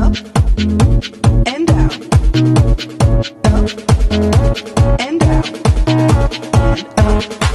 Up and down. Up and down. And up